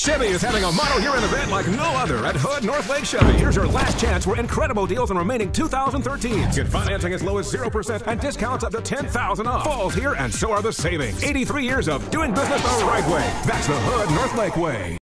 Chevy is having a model year-end event like no other at Hood Northlake Chevy. Here's your last chance for incredible deals on remaining 2013s. Get financing as low as 0% and discounts up to 10000 off. Fall's here and so are the savings. 83 years of doing business the right way. That's the Hood Northlake way.